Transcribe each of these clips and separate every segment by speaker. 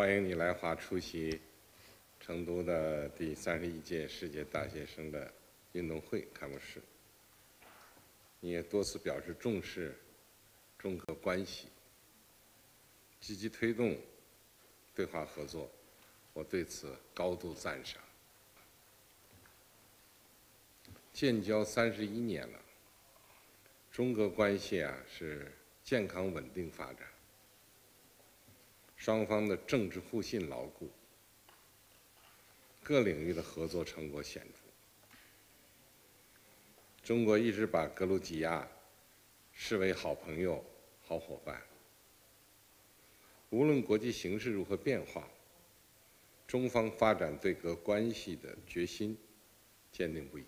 Speaker 1: 欢迎你来华出席成都的第三十一届世界大学生的运动会开幕式。你也多次表示重视中俄关系，积极推动对华合作，我对此高度赞赏。建交三十一年了，中俄关系啊是健康稳定发展，双方的政治互信牢固，各领域的合作成果显著。中国一直把格鲁吉亚视为好朋友、好伙伴。无论国际形势如何变化，中方发展对俄关系的决心坚定不移。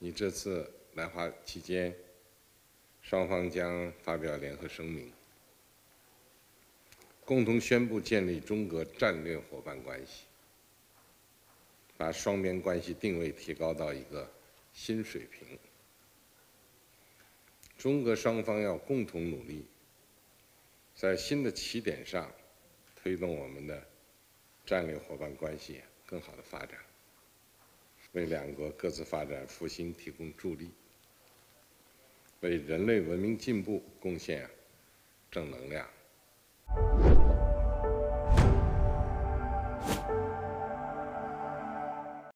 Speaker 1: 你这次来华期间，双方将发表联合声明，共同宣布建立中俄战略伙伴关系。把双边关系定位提高到一个新水平，中俄双方要共同努力，在新的起点上推动我们的战略伙伴关系更好的发展，为两国各自发展复兴提供助力，为人类文明进步贡献正能量。